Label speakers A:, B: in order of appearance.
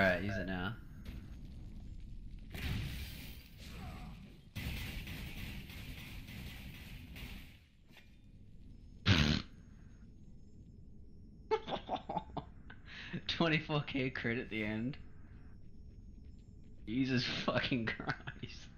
A: Alright, use it now. Twenty-four K crit at the end. Jesus fucking Christ.